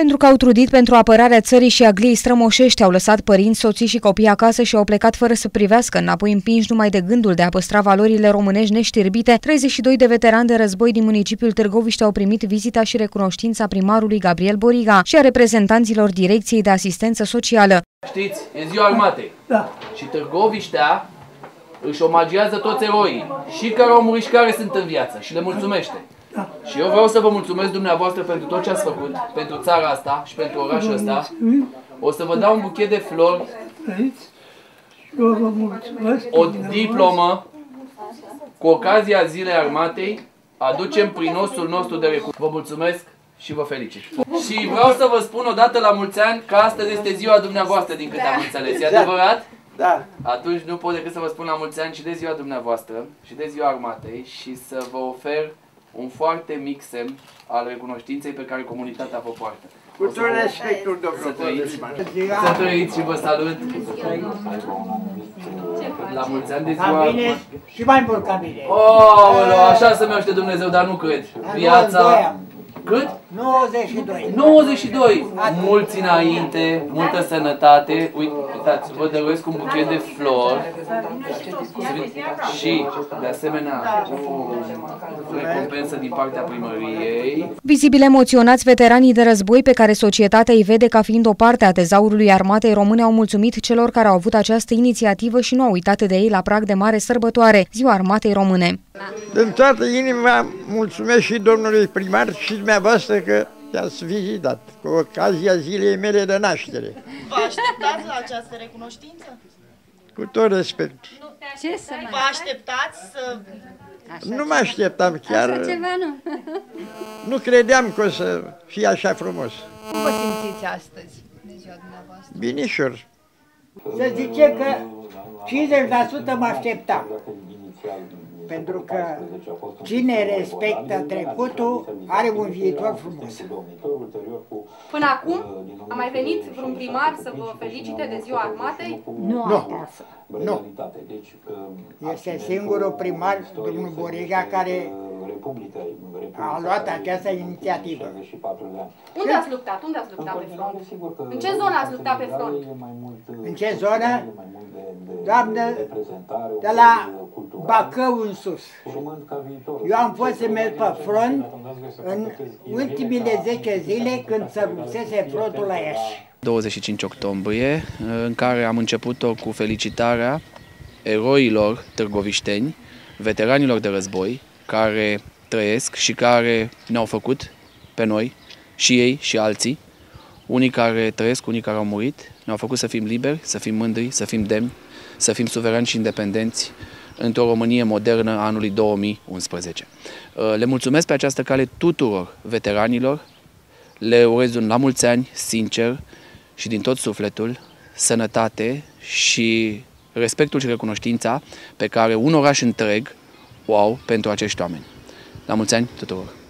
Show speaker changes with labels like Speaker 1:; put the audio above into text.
Speaker 1: Pentru că au trudit pentru apărarea țării și a gliei strămoșești, au lăsat părinți, soții și copii acasă și au plecat fără să privească înapoi împinși numai de gândul de a păstra valorile românești neștirbite. 32 de veterani de război din municipiul Târgoviște au primit vizita și recunoștința primarului Gabriel Boriga și a reprezentanților Direcției de Asistență Socială.
Speaker 2: Știți, e ziua armatei.
Speaker 3: Da.
Speaker 2: Și Târgoviștea își omagiază toți eroii, și care au murit și care sunt în viață și le mulțumește.
Speaker 3: Da.
Speaker 2: Și eu vreau să vă mulțumesc dumneavoastră pentru tot ce ați făcut, pentru țara asta și pentru orașul ăsta. O să vă dau un buchet de flori,
Speaker 3: Aici. Și eu vă mulțumesc.
Speaker 2: o diplomă cu ocazia Zilei Armatei. Aducem prin nostru nostru de recunoaștere. Vă mulțumesc și vă felicit. Și vreau să vă spun odată la mulți ani că astăzi este ziua dumneavoastră, din câte am înțeles. E adevărat?
Speaker 4: Da.
Speaker 2: Atunci nu pot decât să vă spun la mulți ani și de ziua dumneavoastră și de ziua armatei și să vă ofer un foarte mic semn al recunoștinței pe care comunitatea vă poartă.
Speaker 4: Cu tot respectul,
Speaker 2: Să
Speaker 4: domnul
Speaker 2: trăiți,
Speaker 4: primar.
Speaker 2: să trăiți și vă salut la mulți ani de ziua
Speaker 3: Ca mine
Speaker 2: armatei.
Speaker 3: și mai mult ca mine.
Speaker 2: Oh, așa să-mi aștept Dumnezeu, dar nu cred. Viața... Cât?
Speaker 3: 92.
Speaker 2: 92! Mulți înainte, multă sănătate. Uite, uitați, vă dăruiesc un buchet de flori și, de asemenea, o recompensă din partea primăriei.
Speaker 1: Vizibil emoționați, veteranii de război pe care societatea îi vede ca fiind o parte a tezaurului armatei române au mulțumit celor care au avut această inițiativă și nu au uitat de ei la prag de mare sărbătoare, Ziua Armatei Române.
Speaker 4: Din toată inima mulțumesc și domnului primar și dumneavoastră că i-ați vizitat cu ocazia zilei mele de naștere.
Speaker 5: Vă așteptați la această recunoștință?
Speaker 4: Cu tot respect.
Speaker 6: Ce să mai...
Speaker 5: Vă așteptați să...
Speaker 4: Nu mă așteptam chiar,
Speaker 6: Așa ceva nu.
Speaker 4: nu credeam că o să fie așa frumos.
Speaker 7: Cum vă simțiți astăzi, de ziua dumneavoastră?
Speaker 4: Binișor.
Speaker 3: Să zice că 50% mă așteptam. Pentru că cine respectă trecutul are un viitor frumos.
Speaker 8: Până acum a mai venit vreun primar să vă felicite de ziua armatei?
Speaker 3: Nu, nu. Este singurul primar, domnul Boriga, care a luat această inițiativă.
Speaker 8: Unde ați luptat? Unde ați luptat pe front? În ce zonă ați luptat pe front?
Speaker 3: În ce zonă? Doamnă, de la Bacău în sus. Eu am fost să merg pe front în ultimile 10 zile când se rupsese frontul la Iași.
Speaker 2: 25 octombrie, în care am început-o cu felicitarea eroilor târgovișteni, veteranilor de război, care trăiesc și care ne-au făcut pe noi, și ei și alții, unii care trăiesc, unii care au murit, ne-au făcut să fim liberi, să fim mândri, să fim demni, să fim suverani și independenți într-o Românie modernă a anului 2011. Le mulțumesc pe această cale tuturor veteranilor, le urez un la mulți ani, sincer și din tot sufletul, sănătate și respectul și recunoștința pe care un oraș întreg o au pentru acești oameni. La mulți ani tuturor!